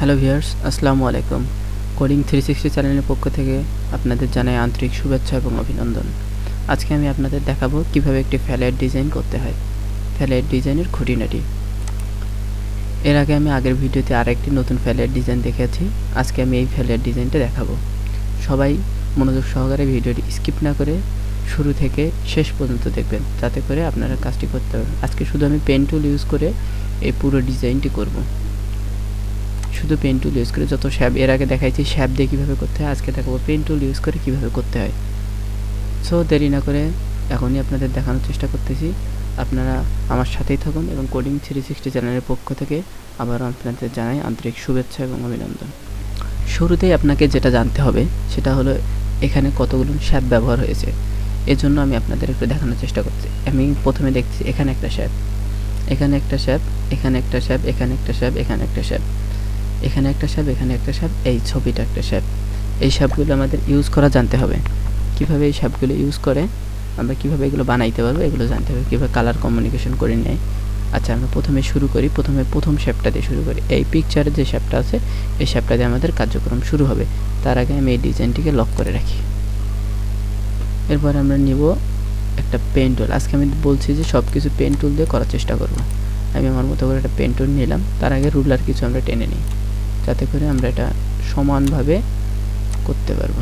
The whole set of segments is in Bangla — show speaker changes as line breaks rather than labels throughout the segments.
হ্যালো ভিউয়ার্স, আসসালামু আলাইকুম। কোডিং থ্রি সিক্সটি চ্যানেলের পক্ষ থেকে আপনাদের জানাই আন্তরিক শুভেচ্ছা এবং অভিনন্দন। আজকে আমি আপনাদের দেখাবো কীভাবে একটি ফ্যালেট ডিজাইন করতে হয়। ফ্যালেট ডিজাইনের খুঁটিনাটি। এর আগে আমি আগের ভিডিওতে আরেকটি নতুন ফ্যালেট ডিজাইন দেখেছি আজকে আমি এই ফ্যালেট ডিজাইনটা দেখাবো। সবাই মনোযোগ সহকারে ভিডিওটি স্কিপ না করে শুরু থেকে শেষ পর্যন্ত দেখবেন, যাতে করে আপনারা কাজটি করতে পারবেন আজকে শুধু আমি পেন টুল ইউজ করে এই পুরো ডিজাইনটি করব। শুধু পেন টুল ইউজ করে যত শ্যাব, এর আগে দেখাইছি শ্যাব দিয়ে কীভাবে করতে হয়, আজকে দেখাবো পেন টুল ইউজ করে কীভাবে করতে হয়। সো দেরি না করে এখনই আপনাদের দেখানোর চেষ্টা করতেছি। আপনারা আমার সাথেই থাকুন এবং কোডিং থ্রি সিক্সটি চ্যানেলের পক্ষ থেকে আবারও আপনাদের জানাই আন্তরিক শুভেচ্ছা এবং অভিনন্দন। শুরুতেই আপনাকে যেটা জানতে হবে, সেটা হলো এখানে কতগুলো শ্যাপ ব্যবহার হয়েছে। এজন্য আমি আপনাদের একটু দেখানোর চেষ্টা করছি। আমি প্রথমে দেখছি, এখানে একটা শ্যাপ এখানে একটা শ্যাপ এখানে একটা শ্যাপ এখানে একটা শ্যাপ এখানে একটা শ্যাপ এখানে একটা সাপ, এখানে একটা সাপ, এই ছবিটা একটা শ্যাপ এই সাপগুলো আমাদের ইউজ করা জানতে হবে। কীভাবে এই সাপগুলো ইউজ করে? আমরা কীভাবে এগুলো বানাইতে পারব? এগুলো জানতে হবে। কীভাবে কালার কমিউনিকেশন করে নেয়? আচ্ছা আমরা প্রথমে শুরু করি। প্রথমে প্রথম শ্যাপটা দিয়ে শুরু করি। এই পিকচারে যে শ্যাপটা আছে, এই শ্যাপটা দিয়ে আমাদের কার্যক্রম শুরু হবে। তার আগে আমি এই ডিজাইনটিকে লক করে রাখি। এরপর আমরা নিব একটা পেন টুল আজকে আমি বলছি যে সব কিছু পেন টুল দিয়ে করার চেষ্টা করব। আমি আমার মতো করে একটা পেন টুল নিলাম। তার আগে রুলার কিছু আমরা টেনে নিই। যাতে করে আমরা এটা সমানভাবে করতে পারব।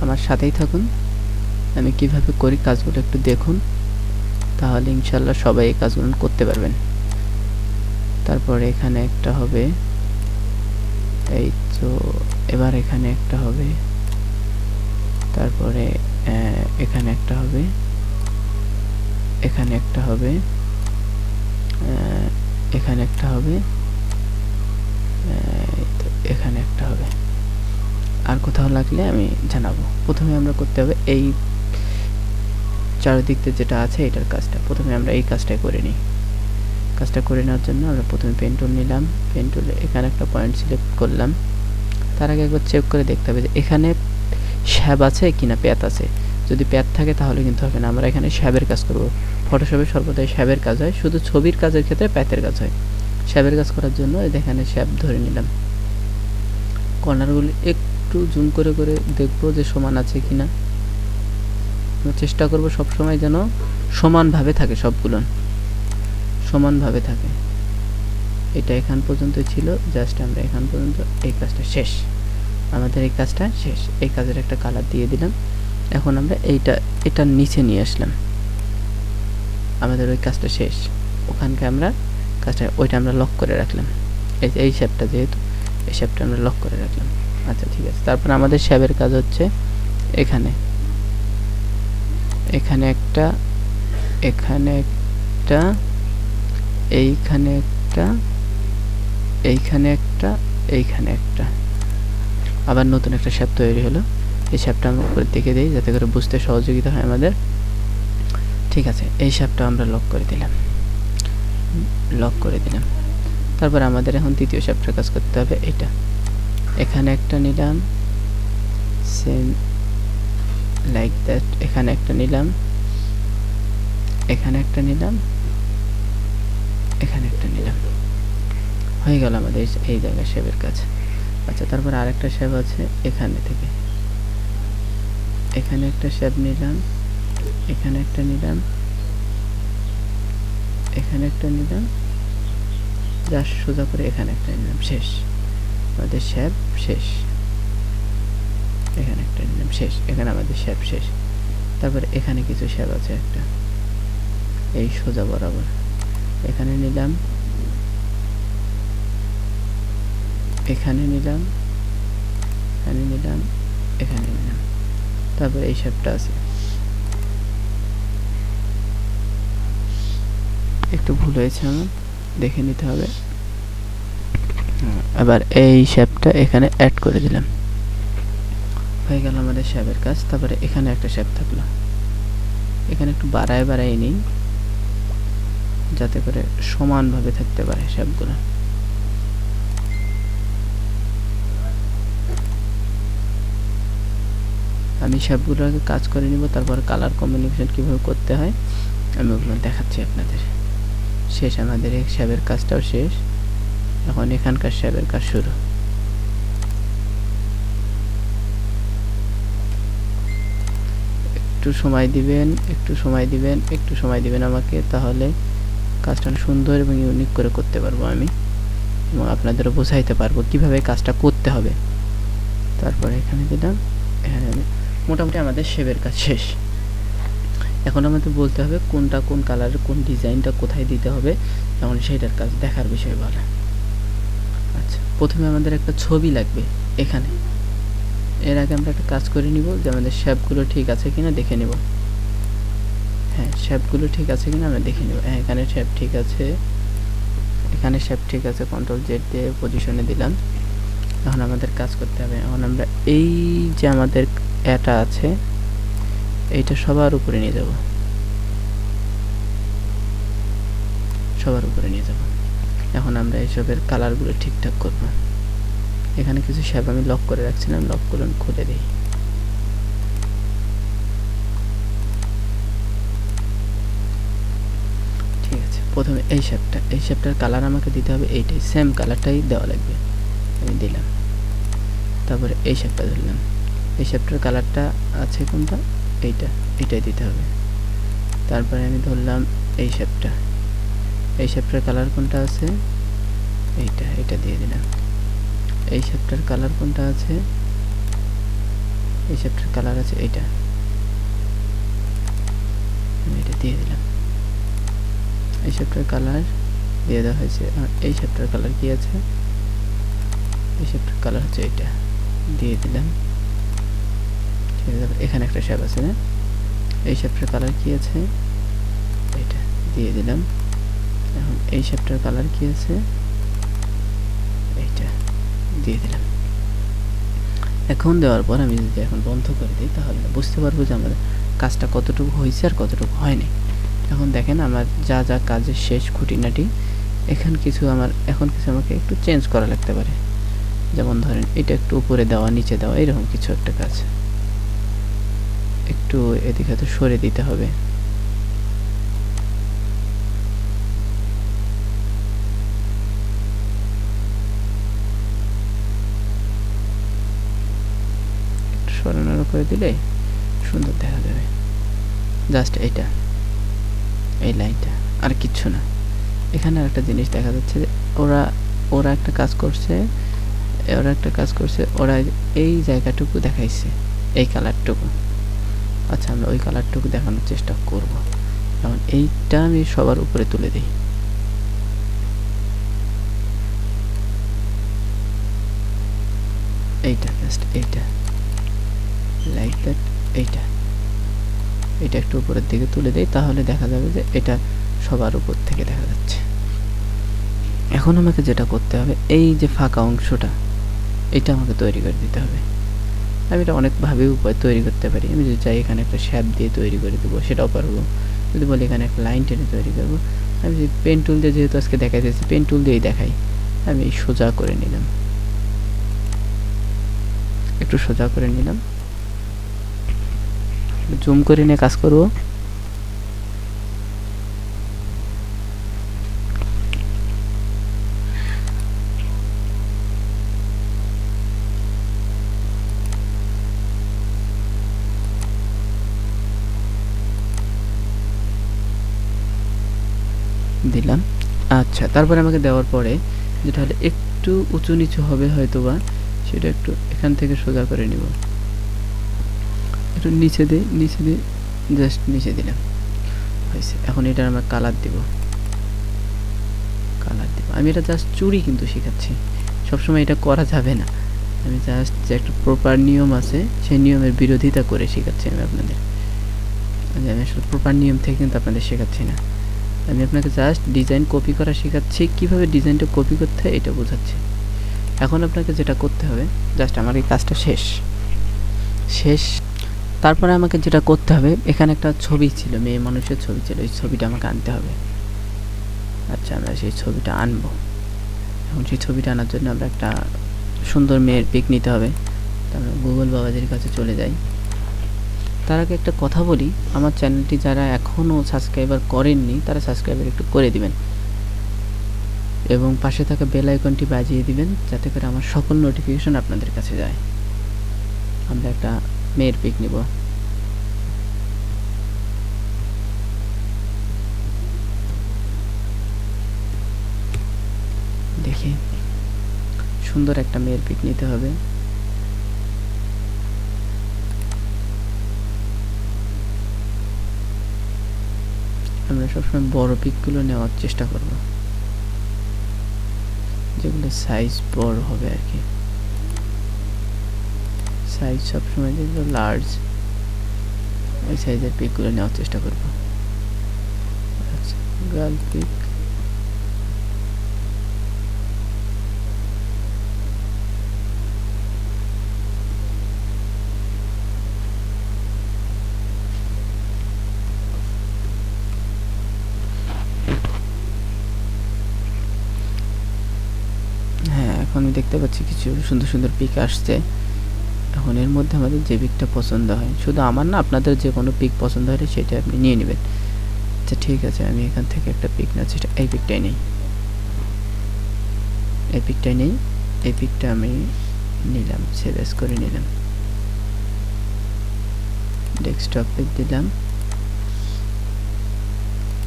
আমার সাথেই থাকুন। আমি কীভাবে করি কাজগুলো একটু দেখুন। তাহলে ইনশাল্লাহ সবাই এই কাজগুলো করতে পারবেন। তারপরে এখানে একটা হবে। এই তো, এবার এখানে একটা হবে। তারপরে এখানে একটা হবে। এখানে একটা হবে। এখানে একটা হবে। এখানে একটা হবে। আর কোথাও লাগলে আমি জানাব। প্রথমে আমরা করতে হবে এই চারিদিক যেটা আছে, এটার কাজটা। প্রথমে আমরা এই কাজটাই করে নিই। কাজটা করে নেওয়ার জন্য আমরা প্রথমে পেন টুল নিলাম। পেন এখানে একটা পয়েন্ট সিলেক্ট করলাম। তার আগে একবার চেক করে দেখতে হবে যে এখানে শ্যাব আছে কিনা প্যাত আছে। যদি প্যাত থাকে তাহলে কিন্তু হবে না, আমরা এখানে শ্যাবের কাজ করব। ফটোশপে সর্বদাই শ্যাবের কাজ হয়, শুধু ছবির কাজের ক্ষেত্রে প্যাতের কাজ হয়। শ্যাবের কাজ করার জন্য এখানে শ্যাব ধরে নিলাম। কর্নারগুলি একটু জুম করে করে দেখব যে সমান আছে কিনা। চেষ্টা করব সবসময় যেন সমানভাবে থাকে সবগুলো। সমানভাবে থাকে। এটা এখান পর্যন্ত ছিল, জাস্ট আমরা এখান পর্যন্ত এই কাজটা শেষ। আমাদের এই কাজটা শেষ। এই কাজের একটা কালার দিয়ে দিলাম। এখন আমরা এইটা এটার নিচে নিয়ে আসলাম। আমাদের ওই কাজটা শেষ। ওখানকে আমরা কাজটা, ওইটা আমরা লক করে রাখলাম। এই এই শ্যাপটা যেহেতু, এই শ্যাপটা আমরা লক করে রাখলাম। আচ্ছা ঠিক আছে। তারপর আমাদের শ্যাবের কাজ হচ্ছে এখানে। এখানে একটা এখানে একটা, এইখানে একটা এইখানে একটা এইখানে একটা। আবার নতুন একটা শ্যাপ তৈরি হলো। এই শ্যাপটা আমরা উপরে দিকে দিই যাতে করে বুঝতে সহযোগিতা হয় আমাদের। ঠিক আছে, এই শ্যাপটা আমরা লক করে দিলাম। লক করে দিলাম। তারপর আমাদের এখন তৃতীয় শ্যাপটার কাজ করতে হবে এটা। এখানে একটা নিলাম। সেম লাইক দ্যাট এখানে একটা নিলাম। এখানে একটা নিলাম। এখানে একটা নিলাম। হয়ে গেল আমাদের এই জায়গায় শেপের কাজ। আচ্ছা তারপর আরেকটা শেপ আছে এখানে থেকে। এখানে একটা শেপ নিলাম, এখানে একটা নিলাম, এখানে একটা নিলাম যা সোজা করে এখানে একটা নিলাম, শেষ। আমাদের শেপ শেষ। এখানে একটা নিলাম, শেষ। এখানে আমাদের শেপ শেষ। তারপরে এখানে কিছু শেপ আছে একটা। এই সোজা বরাবর। এখানে নিলাম এখানে নিলাম এখানে নিলাম এখানে নিলাম। তারপরে এই শেপটা আছে। একটু ভুল হয়েছে আমার, দেখে নিতে হবে। আবার এই শেপটা এখানে অ্যাড করে দিলাম। হয়ে গেল আমাদের শেপের কাজ, তারপরে এখানে একটা শেপ থাকল। এখানে একটু বাড়ায় বাড়াই নিই, যাতে করে সমানভাবে থাকতে পারে শেপগুলো আমি সবগুলো আগে কাজ করে নিব, তারপর কালার কম্বিনেশন কীভাবে করতে হয়, আমি ওগুলো দেখাচ্ছি আপনাদের। শেষ আমাদের এই শ্যাবের কাজটাও শেষ। এখন এখানকার শ্যাবের কাজ শুরু। একটু সময় দিবেন, একটু সময় দিবেন, একটু সময় দিবেন আমাকে, তাহলে কাজটা সুন্দর এবং ইউনিক করে করতে পারব আমি। এবং আপনাদেরও বোঝাইতে পারব কীভাবে কাজটা করতে হবে। তারপরে এখানে দিলাম, এখানে মোটামুটি আমাদের শেপের কাজ শেষ। এখন আমাদের বলতে হবে কোনটা কোন কালারের কোন ডিজাইনটা কোথায় দিতে হবে যেমন সেইটার কাজ দেখার বিষয় বলে। আচ্ছা প্রথমে আমাদের একটা ছবি লাগবে এখানে। এর আগে আমরা একটা কাজ করে নিব যে আমাদের শেপগুলো ঠিক আছে কিনা দেখে নেব। হ্যাঁ শেপগুলো ঠিক আছে কিনা আমরা দেখে নেব। হ্যাঁ এখানে শেপ ঠিক আছে। এখানে শেপ ঠিক আছে কন্ট্রোল জেড দিয়ে পজিশনে দিলাম। এখন আমাদের কাজ করতে হবে। এখন আমরা এই যে আমাদের এটা আছে, এইটা সবার উপরে নিয়ে যাব। সবার উপরে নিয়ে যাব। এখন আমরা এইসবের কালারগুলো ঠিকঠাক করব। এখানে কিছু শ্যাপ আমি লক করে রাখছিলাম, লকগুলো খুলে দিই। ঠিক আছে, প্রথমে এই শ্যাপটা এই শ্যাপটার কালার আমাকে দিতে হবে এইটাই সেম কালারটাই দেওয়া লাগবে। আমি দিলাম। তারপরে এই শ্যাপটা ধরলাম। এই শ্যাপটার কালারটা আছে কোনটা? এইটা এটাই দিতে হবে। তারপরে আমি ধরলাম এই শেপটা এই শেপটার কালার কোনটা আছে? এইটা এটা দিয়ে দিলাম। এই শেপটার কালার কোনটা আছে? এই শেপটার কালার আছে এইটা। আমি এটা দিয়ে দিলাম। এই শেপটার কালার দিয়ে দেওয়া হয়েছে। আর এই শেপটার কালার কি আছে? এই শেপটার কালার হচ্ছে এইটা। দিয়ে দিলাম। এখানে একটা শেপ আছে না এই শেপটার কালার কি আছে? এটা দিয়ে দিলাম। এখন এই শেপটার কালার কি আছে? এইটা দিয়ে দিলাম। এখন দেওয়ার পর আমি যদি এখন বন্ধ করে দিই, তাহলে বুঝতে পারব যে আমার কাজটা কতটুকু হয়েছে আর কতটুকু হয়নি। এখন দেখেন আমার যা যা কাজের শেষ খুঁটিনাটি, এখান কিছু আমার, এখন কিছু আমাকে একটু চেঞ্জ করা লাগতে পারে। যেমন ধরেন, এটা একটু উপরে দেওয়া, নিচে দেওয়া, এরকম কিছু একটা কাজ। একটু এদিকে তো সরে দিতে হবে। সরানোর করে দিলে সুন্দর দেখা যাবে। জাস্ট এইটা। এই লাইনটা। আর কিচ্ছু না। এখানে একটা জিনিস দেখা যাচ্ছে যে ওরা ওরা একটা কাজ করছে, ওরা একটা কাজ করছে, ওরা এই জায়গাটুকু দেখাইছে, এই কালারটুকু আচ্ছা আমরা ওই কালারটুকু দেখানোর চেষ্টা করব। যেমন এইটা আমি সবার উপরে তুলে দিই। এইটা জাস্ট এইটা। লাইক দ্যাট এইটা। এটা একটু উপরের দিকে তুলে দেই, তাহলে দেখা যাবে যে এটা সবার উপর থেকে দেখা যাচ্ছে। এখন আমাকে যেটা করতে হবে, এই যে ফাঁকা অংশটা, এটা আমাকে তৈরি করে দিতে হবে। আমি এটা অনেকভাবে উপায় তৈরি করতে পারি। আমি যদি চাই এখানে একটা শ্যাপ দিয়ে তৈরি করে দেবো, সেটাও পারব। যদি বলি এখানে একটা লাইন টেনে তৈরি করব। আমি যদি পেন টুল দিয়ে যেহেতু আজকে দেখা যাচ্ছে পেন টুল দিয়েই দেখাই। আমি সোজা করে নিলাম। একটু সোজা করে নিলাম। জুম করে নিয়ে কাজ করব। আচ্ছা তারপরে আমাকে দেওয়ার পরে যেটা হলে একটু উঁচু নিচু হবে হয়তো বা সেটা একটু এখান থেকে সোজা করে নিব। একটু নিচে দিই নিচে দিই জাস্ট নিচে দিলাম। হয়েছে, এখন এটা আমরা কালার দিব। কালার দিব। আমি এটা জাস্ট চুরি কিন্তু শেখাচ্ছি। সবসময় এটা করা যাবে না। আমি জাস্ট যে একটা প্রপার নিয়ম আছে, সেই নিয়মের বিরোধিতা করে শেখাচ্ছি আমি আপনাদের। আমি আসলে প্রপার নিয়ম থেকে কিন্তু আপনাদের শেখাচ্ছি না। আমি আপনাকে জাস্ট ডিজাইন কপি করা শেখাচ্ছি। কীভাবে ডিজাইনটা কপি করতে হয় এটা বোঝাচ্ছি। এখন আপনাকে যেটা করতে হবে জাস্ট আমার এই কাজটা শেষ। শেষ। তারপরে আমাকে যেটা করতে হবে, এখানে একটা ছবি ছিল, মেয়ে মানুষের ছবি ছিল এই ছবিটা আমাকে আনতে হবে। আচ্ছা আমরা সেই ছবিটা আনব। এখন সেই ছবিটা আনার জন্য আমরা একটা সুন্দর মেয়ের পিক নিতে হবে। আমরা গুগল বাবাজির কাছে চলে যাই। তার আগে একটা কথা বলি, আমার চ্যানেলটি যারা এখনও সাবস্ক্রাইবার করেননি, তারা সাবস্ক্রাইবার একটু করে দিবেন। এবং পাশে থাকা বেল আইকনটি বাজিয়ে দিবেন, যাতে করে আমার সকল নোটিফিকেশন আপনাদের কাছে যায়। আমরা একটা মেয়ের পিক নিব। দেখি। সুন্দর একটা মেয়ের পিক নিতে হবে। আমরা সবসময় বড় পিকগুলো নেওয়ার চেষ্টা করব। যেগুলো সাইজ বড় হবে আর কি। সাইজ সবসময় যেগুলো লার্জ ওই সাইজের পিকগুলো নেওয়ার চেষ্টা করব। আচ্ছা গার্ল পিক দেখতে পাচ্ছি কিছু সুন্দর সুন্দর পিক আসছে। এখন এর মধ্যে আমাদের যে পিকটা পছন্দ হয়, শুধু আমার না, আপনাদের যে কোনো পিক পছন্দ হয় সেটা আপনি নিয়ে নেবেন। আচ্ছা ঠিক আছে, আমি এখান থেকে একটা পিক না সেটা এই পিকটাই নেই। এই পিকটাই নেই, এই পিকটা আমি নিলাম সেভ এস করে নিলাম। ডেস্কটপে দিলাম।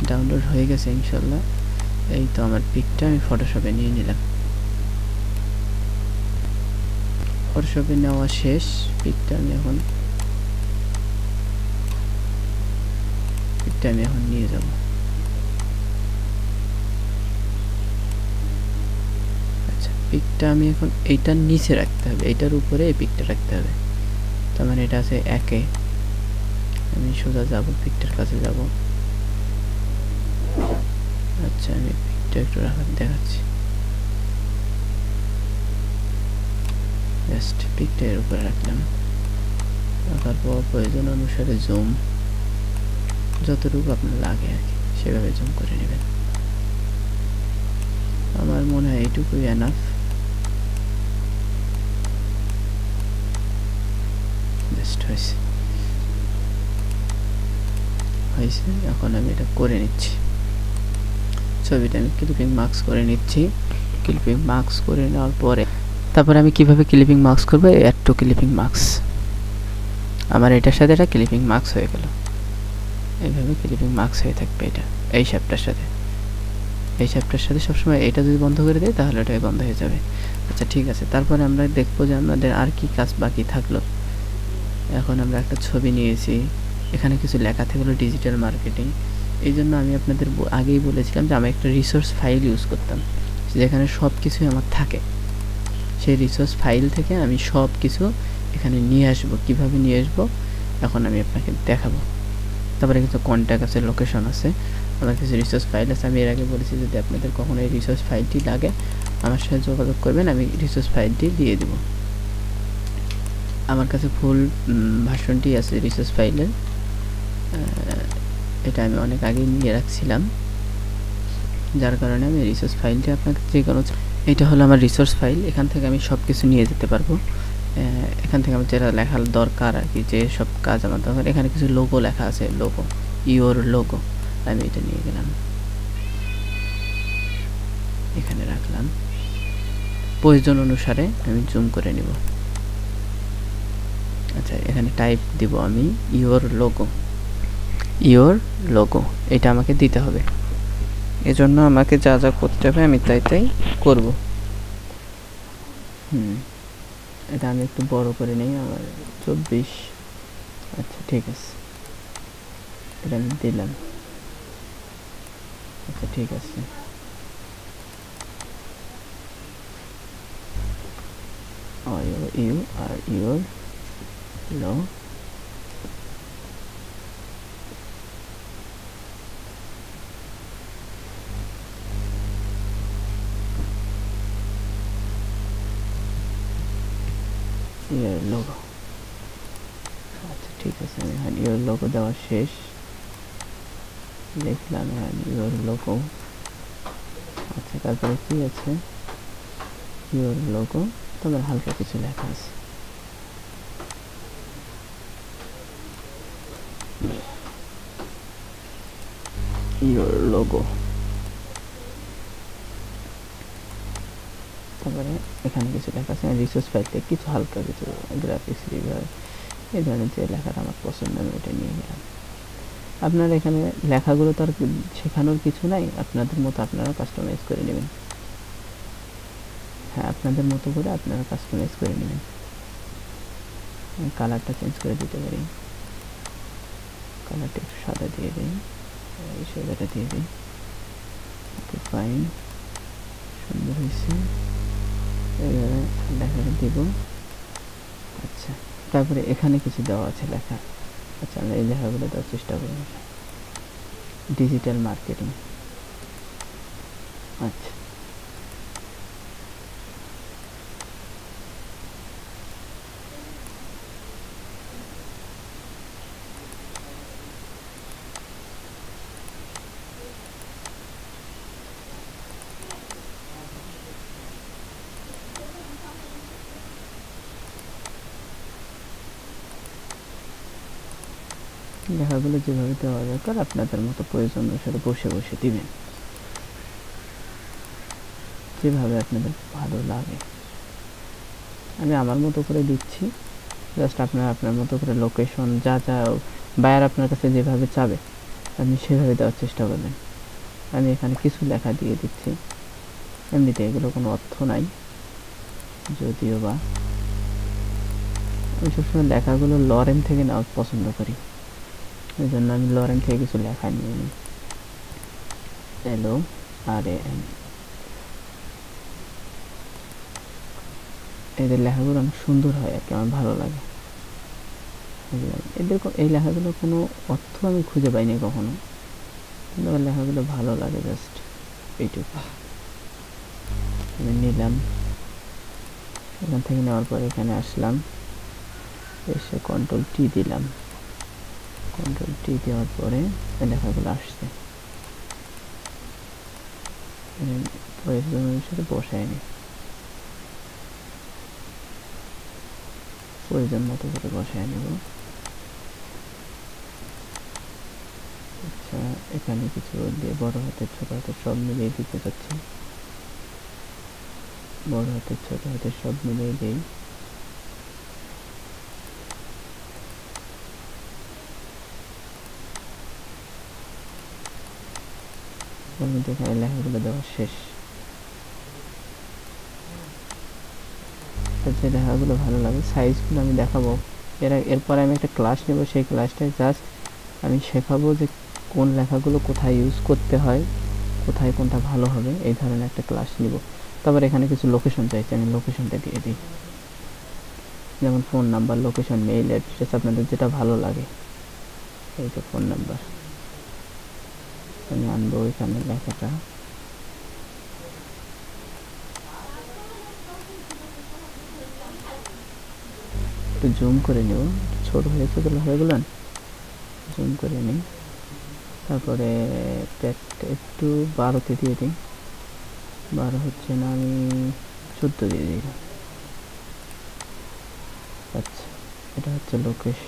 ডাউনলোড হয়ে গেছে, ইনশাল্লাহ। এই তো আমার পিকটা, আমি ফটোশপে নিয়ে নিলাম। ফটোশপে নেওয়া শেষ পিকটা আমি এখন। পিকটা এখন নিয়ে যাব। আচ্ছা পিকটা আমি এখন এইটার নিচে রাখতে হবে, এইটার উপরে এই পিকটা রাখতে হবে। তার মানে এটা আছে একে। আমি সোজা যাব পিকটার কাছে যাব। আচ্ছা আমি পিকটা একটু রাখার দেখাচ্ছি। জাস্ট পিকটা এর উপরে রাখলাম রাখার পর প্রয়োজন অনুসারে জুম যতটুকু আপনার লাগে আর কি, সেভাবে জুম করে নেবেন। আমার মনে হয় এইটুকুই এনাফ জাস্ট হয়েছে। হয়েছে, এখন আমি এটা করে নিচ্ছি। ছবিটা আমি ক্লিপিং মার্কস করে নিচ্ছি। ক্লিপিং মার্কস করে নেওয়ার পরে তারপরে আমি কীভাবে ক্লিপিং মার্কস করব? অ্যাড টু ক্লিপিং মার্কস আমার এটার সাথে এটা ক্লিপিং মার্কস হয়ে গেল। এইভাবে ক্লিপিং মার্কস হয়ে থাকবে এটা, এই শ্যাপটার সাথে। এই শ্যাপটার সাথে সবসময় এটা যদি বন্ধ করে দেয়, তাহলে ওটাই বন্ধ হয়ে যাবে। আচ্ছা ঠিক আছে। তারপরে আমরা দেখব যে আমাদের আর কি কাজ বাকি থাকল। এখন আমরা একটা ছবি নিয়েছি। এখানে কিছু লেখা থাকল ডিজিটাল মার্কেটিং এই জন্য আমি আপনাদের আগেই বলেছিলাম যে আমি একটা রিসোর্স ফাইল ইউজ করতাম। যেখানে সব কিছুই আমার থাকে। সেই রিসোর্স ফাইল থেকে আমি সব কিছু এখানে নিয়ে আসব। কীভাবে নিয়ে আসব? এখন আমি আপনাকে দেখাবো। তারপরে কিছু কন্ট্যাক্ট আছে লোকেশন আছে। আমার কিছু রিসোর্স ফাইল আছে। আমি এর আগে বলেছি যদি আপনাদের কখনো এই রিসোর্স ফাইলটি লাগে, আমার সাথে যোগাযোগ করবেন, আমি রিসোর্স ফাইলটি দিয়ে দেব। আমার কাছে ফুল ভার্সনটি আছে রিসোর্স ফাইলের এটা আমি অনেক আগেই নিয়ে রাখছিলাম। যার কারণে আমি রিসোর্স ফাইলটি আপনাকে যে কোনো এটা হলো আমার রিসোর্স ফাইল এখান থেকে আমি সব কিছু নিয়ে যেতে পারব। এখান থেকে আমার যেটা লেখার দরকার আর কি, যে সব কাজ আমার দরকার। এখানে কিছু লোগো লেখা আছে লোগো ইওর লোগো আমি এটা নিয়ে গেলাম। এখানে রাখলাম। প্রয়োজন অনুসারে আমি জুম করে নিব। আচ্ছা এখানে টাইপ দিব আমি ইওর লোগো ইওর লোগো এটা আমাকে দিতে হবে। এজন্য আমাকে যা যা করতে হবে আমি তাই তাই করব। হুম। এটা আমি একটু বড় করে নিই, আমার চব্বিশ। আচ্ছা ঠিক আছে। এটা আমি দিলাম। আচ্ছা ঠিক আছে। ইউ আর ইউর লো। ইয়ের লোগো আচ্ছা ঠিক আছে, আমি হ্যান্ড লোগো দেওয়া শেষ। দেখলাম হ্যাঁ ইয়ের লোগো আচ্ছা তারপরে কি আছে? ইয়ের লোগো তোমার হালকা কিছু লেখা আছে। ইয়ের লোগো এখানে কিছু লেখা আছে রিসোর্স ফাইলতে কিছু হালকা কিছু গ্রাফিক্স রিভার এই ধরনের যে লেখাটা আমার পছন্দ, আমি এটা নিয়ে গেলাম আপনার এখানে লেখাগুলো তো আর শেখানোর কিছু নাই, আপনাদের মতো আপনারা কাস্টমাইজ করে নেবেন। হ্যাঁ আপনাদের মতো করে আপনারা কাস্টমাইজ করে নেবেন। কালারটা চেঞ্জ করে দিতে পারি। কালারটা একটু সাদা দিয়ে দিই, এই সাদাটা দিয়ে দিই। ফাইন সুন্দর হয়েছে। এইভাবে লেখাটা দিব। আচ্ছা তারপরে এখানে কিছু দেওয়া আছে লেখা। আচ্ছা আমরা এই লেখাগুলো দেওয়ার চেষ্টা করব। ডিজিটাল মার্কেটিং আচ্ছা। লেখাগুলো যেভাবে দেওয়া দরকার, আপনাদের মতো প্রয়োজন অনুসারে বসে বসে দিবেন। যেভাবে আপনাদের ভালো লাগে। আমি আমার মতো করে দিচ্ছি। জাস্ট আপনার আপনার মতো করে লোকেশন যা যা বায়ার আপনার কাছে যেভাবে চাবে, আপনি সেভাবে দেওয়ার চেষ্টা করবেন। আমি এখানে কিছু লেখা দিয়ে দিচ্ছি। এমনিতে এগুলো কোনো অর্থ নাই। যদিও বা আমি সবসময় লেখাগুলো লরেন থেকে নেওয়া পছন্দ করি। এই আমি লরেন থেকে কিছু লেখা নিয়ে নিই এলো আর এন এদের লেখাগুলো অনেক সুন্দর হয় আর কি আমার ভালো লাগে এদের এই লেখাগুলো কোনো অর্থ আমি খুঁজে পাইনি কখনো কিন্তু আমার লেখাগুলো ভালো লাগে জাস্ট এইটুকু আমি নিলাম এখান থেকে নেওয়ার পর এখানে আসলাম এসে কন্ট্রোল টি দিলাম কন্ট্রোল টি দেওয়ার পরে লেখাগুলো আসছে। প্রয়োজন অনুসারে বসায় নি। প্রয়োজন মতো করে বসায় নেব। আচ্ছা এখানে কিছু দিয়ে বড় হাতের, ছোট হাতের সব মিলিয়ে দিতে চাচ্ছি। বড় হাতের, ছোট হাতের সব মিলিয়ে দিই। কিন্তু এখানে লেখাগুলো দেওয়া শেষ। যে লেখাগুলো ভালো লাগে সাইজগুলো আমি দেখাবো। এর এরপরে আমি একটা ক্লাস নেব, সেই ক্লাসটায় জাস্ট আমি শেখাবো যে কোন লেখাগুলো কোথায় ইউজ করতে হয়, কোথায় কোনটা ভালো হবে, এই ধরনের একটা ক্লাস নিব। তারপর এখানে কিছু লোকেশন চাইছে, আমি লোকেশনটা দিয়ে দিই। যেমন phone number location mail address আপনাদের যেটা ভালো লাগে, এই যে ফোন নাম্বার আমি আনব এখানে লেখাটা। একটু জুম করে নেব ছোট হয়েছে তো লেখাগুলো জুম করে নিই তারপরে প্যাকটা একটু বারোতে দিয়ে দিই। বারো হচ্ছে না, আমি চোদ্দ দিয়ে দিই। আচ্ছা এটা হচ্ছে লোকেশ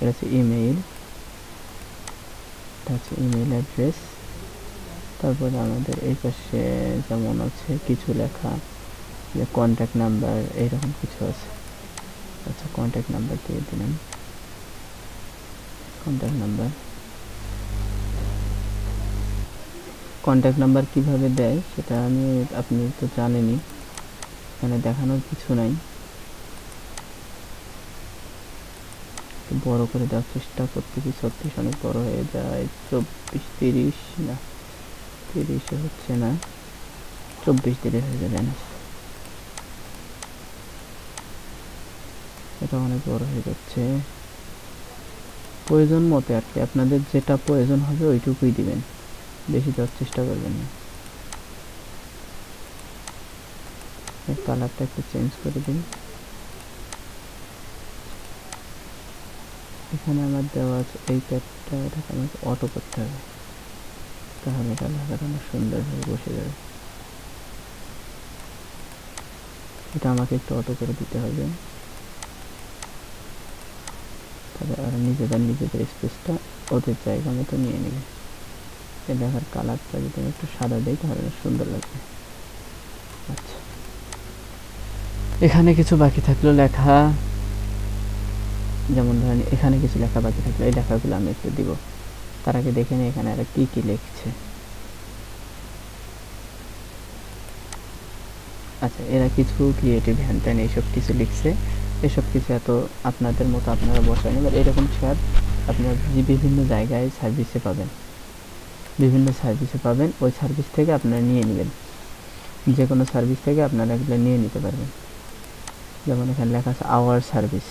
এটা হচ্ছে ইমেইল এটা হচ্ছে ইমেল অ্যাড্রেস তারপরে আমাদের এই পাশে যেমন আছে কিছু লেখা, যে কন্ট্যাক্ট নাম্বার এইরকম কিছু আছে। আচ্ছা কন্ট্যাক্ট নাম্বার দিয়ে দিলাম। কন্ট্যাক্ট নাম্বার কন্ট্যাক্ট নাম্বার কীভাবে দেয়, সেটা আমি, আপনি তো জানেনই। এখানে দেখানোর কিছু নাই। বড় করে দেওয়ার চেষ্টা করতেছি ছত্রিশ অনেক বড় হয়ে যায়। চব্বিশ তিরিশ না, তিরিশে হচ্ছে না, চব্বিশ দিলে হয়ে যাবে না এটা অনেক বড় হয়ে যাচ্ছে। প্রয়োজন মতে আর কি, আপনাদের যেটা প্রয়োজন হবে ওইটুকুই দিবেন। বেশি দেওয়ার চেষ্টা করবেন না। কালারটা একটু চেঞ্জ করে দিন। এখানে আমার দেওয়া আছে, এই প্যাডটা এটাকে আমাকে অটো করতে হবে। তাহলে কালারটা আমার সুন্দরভাবে বসে যাবে। এটা আমাকে একটু অটো করে দিতে হবে। তাহলে ওরা নিজেদের নিজেদের স্পেসটা ওদের জায়গা মতো নিয়ে নেবে। এই লেখার কালারটা যদি আমি একটু সাদা দিই, তাহলে সুন্দর লাগবে। আচ্ছা। এখানে কিছু বাকি থাকল লেখা। যেমন ধরেন, এখানে কিছু লেখা বাকি থাকল এই লেখাগুলো আমি একটু দিব। তার আগে দেখে নিই এখানে আর কি কি লিখছে। আচ্ছা এরা কিছু ক্রিয়েটিভ হ্যান্ড ত্যান এইসব কিছু লিখছে। এসব কিছু এত আপনাদের মতো আপনারা বসায় নেবেন। এরকম শেয়ার আপনারা বিভিন্ন জায়গায় সার্ভিসে পাবেন। বিভিন্ন সার্ভিসে পাবেন, ওই সার্ভিস থেকে আপনারা নিয়ে নেবেন। যে কোনো সার্ভিস থেকে আপনারা এগুলো নিয়ে নিতে পারবেন। যেমন এখানে লেখা আছে আওয়ার সার্ভিস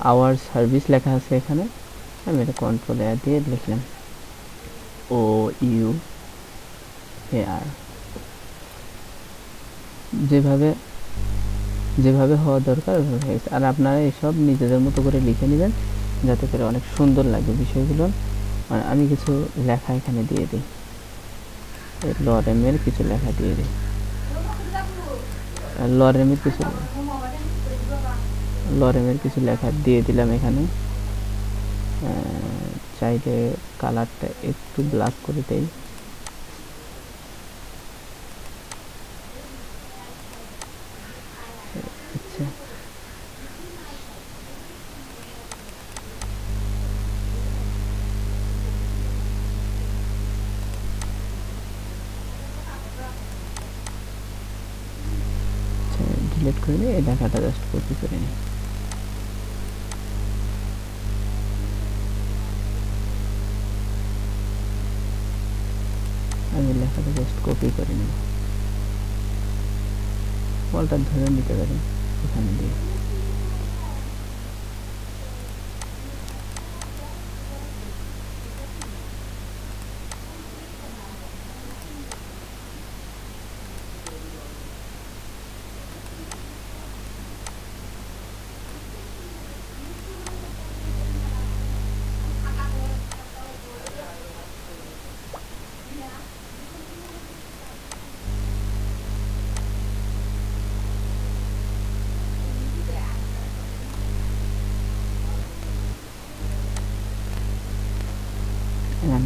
আওয়ার সার্ভিস লেখা আছে এখানে। আমি এটা কন্ট্রোল এ দিয়ে লিখলাম। ও ইউ এ আর যেভাবে যেভাবে হওয়া দরকার ওইভাবে হয়েছে আর আপনারা এসব নিজেদের মতো করে লিখে নেবেন, যাতে করে অনেক সুন্দর লাগে বিষয়গুলো। আর আমি কিছু লেখা এখানে দিয়ে দিই। লরেমের কিছু লেখা দিয়ে দিই। লরেমের কিছু লরেমের কিছু লেখা দিয়ে দিলাম এখানে। চাইলে কালারটা একটু ব্ল্যাক করে দেই। আচ্ছা। ডিলিট করে নিই লেখাটা জাস্ট কপি করে নিই আমি লেখাটা জাস্ট কপি করে নেব বলটা ধরে নিতে পারি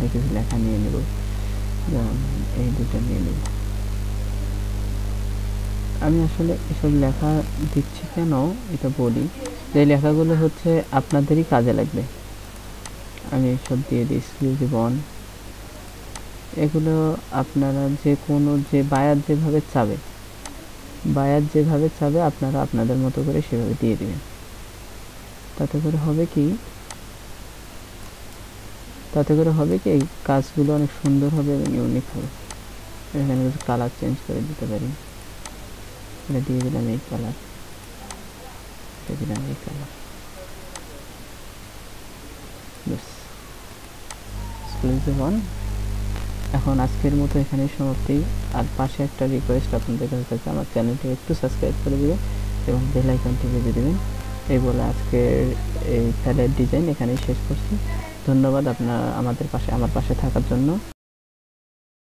থেকে কিছু লেখা নিয়ে নেব। এই দুটো নিয়ে নেব। আমি আসলে এসব লেখা দিচ্ছি কেন, এটা বলি। যে লেখাগুলো হচ্ছে আপনাদেরই কাজে লাগবে। আমি এসব দিয়ে দিই স্কিল জীবন। এগুলো আপনারা যে কোনো, যে বায়ার যেভাবে চাবে বায়ার যেভাবে চাবে আপনারা আপনাদের মতো করে সেভাবে দিয়ে দেবেন। তাতে করে হবে কি তাতে করে হবে কি, এই কাজগুলো অনেক সুন্দর হবে এবং ইউনিক হবে। এখানে কিছু কালার চেঞ্জ করে দিতে পারি। এটা দিয়ে দিলাম এই কালার এটা দিলাম এই কালার এখন আজকের মতো এখানে সমাপ্তি। আর পাশে একটা রিকোয়েস্ট আপনাদের কাছে থাকে আমার চ্যানেলটি একটু সাবস্ক্রাইব করে দেবেন এবং বেল আইকনটি বেজে দেবেন। এই বলে আজকের এই প্যালেট ডিজাইন এখানেই শেষ করছি। ধন্যবাদ আপনার আমাদের পাশে আমার পাশে থাকার জন্য।